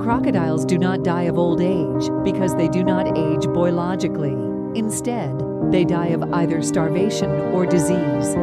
Crocodiles do not die of old age because they do not age biologically. Instead, they die of either starvation or disease.